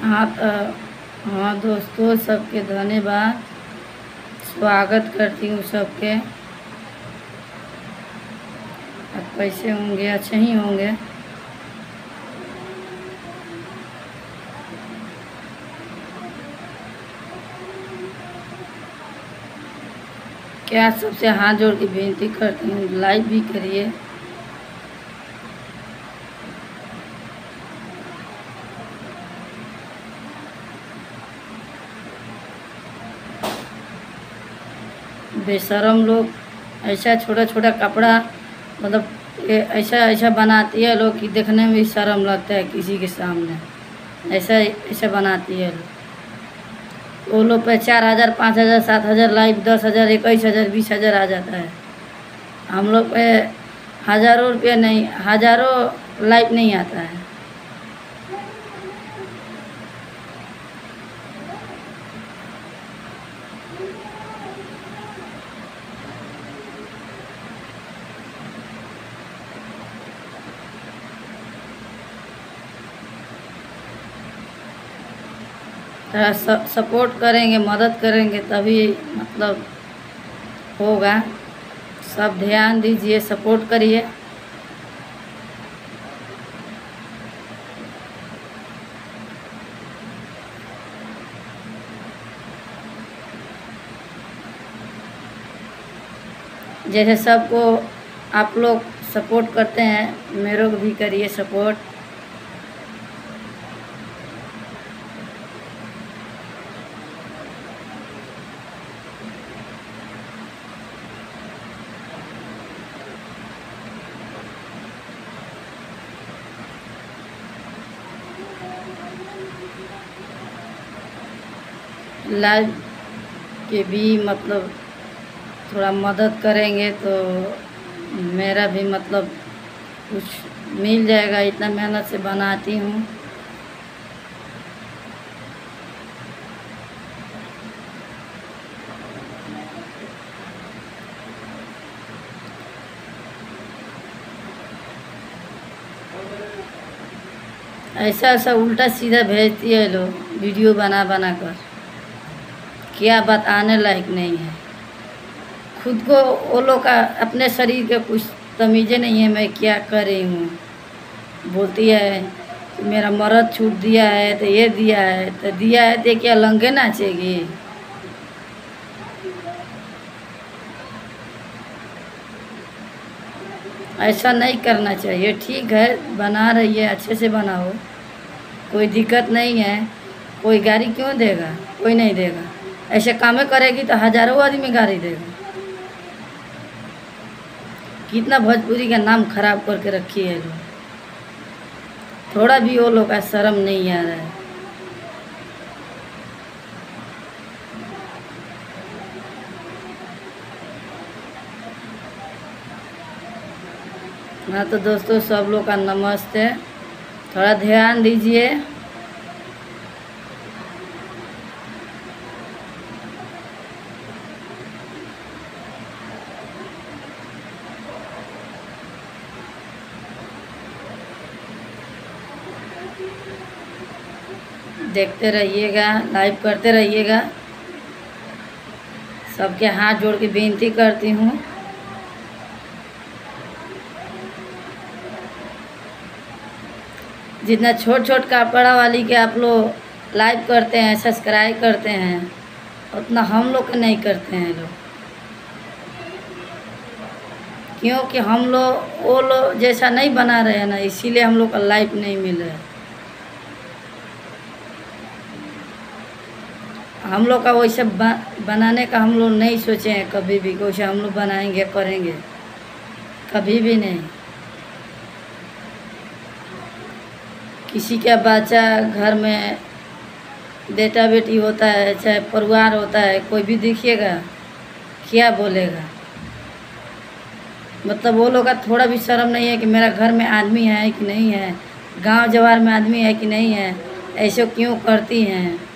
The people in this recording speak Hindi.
हाँ हाँ दोस्तों, सबके धन्यवाद स्वागत करती हूँ सबके। अब कैसे होंगे? अच्छे ही होंगे। क्या सबसे हाथ जोड़ के विनती करती हूँ, लाइक भी करिए। बेशरम लोग, ऐसा छोटा छोटा कपड़ा मतलब ये ऐसा ऐसा बनाती है लोग कि देखने में भी शर्म लगता है किसी के सामने। ऐसा ऐसा बनाती है लोग। वो लोग पे चार हज़ार, पाँच हज़ार, सात हज़ार लाइव दस हज़ार, इक्कीस हज़ार, बीस हज़ार आ जाता है। हम लोग पे हज़ारों रुपये नहीं, हज़ारों लाइव नहीं आता है। थोड़ा सपोर्ट करेंगे, मदद करेंगे, तभी मतलब होगा। सब ध्यान दीजिए सपोर्ट करिए। जैसे सबको आप लोग सपोर्ट करते हैं, मेरे को भी करिए सपोर्ट लाइव के भी मतलब थोड़ा मदद करेंगे तो मेरा भी मतलब कुछ मिल जाएगा, इतना मेहनत से बनाती हूँ। ऐसा ऐसा उल्टा सीधा भेजती है लोग, वीडियो बना बना कर। क्या बात आने लायक नहीं है। खुद को वो लोग का, अपने शरीर के कुछ तमीज़े नहीं है, मैं क्या कर रही हूँ। बोलती है मेरा मरद छूट दिया है तो ये दिया है तो दिया है तो क्या लंगे नाचेगी ऐसा नहीं करना चाहिए। ठीक है, बना रही है, अच्छे से बनाओ। कोई दिक्कत नहीं है। कोई गाड़ी क्यों देगा? कोई नहीं देगा। ऐसे कामें करेगी तो हज़ारों आदमी गाड़ी देगा। कितना भोजपुरी का नाम खराब करके रखी है। लोग थोड़ा भी वो लोग का शर्म नहीं आ रहा है। हाँ तो दोस्तों सब लोग का नमस्ते। थोड़ा ध्यान दीजिए। देखते रहिएगा लाइव करते रहिएगा। सबके हाथ जोड़ के विनती करती हूँ। जितना छोट छोट कपड़ा वाली के आप लोग लाइव करते हैं, सब्सक्राइब करते हैं, उतना हम लोग नहीं करते हैं लोग। क्योंकि हम लोग, वो लोग जैसा नहीं बना रहे हैं ना, इसीलिए हम लोग का लाइव नहीं मिल रहा है। हम लोग का वैसे बनाने का हम लोग नहीं सोचे हैं, कभी भी वैसे हम लोग बनाएँगे, करेंगे, कभी भी नहीं। किसी का बच्चा घर में बेटा बेटी होता है, चाहे परिवार होता है, कोई भी देखिएगा, क्या बोलेगा? मतलब वो लोग का थोड़ा भी शर्म नहीं है कि मेरा घर में आदमी है कि नहीं है गाँव जवार में आदमी है कि नहीं है, ऐसे क्यों करती हैं?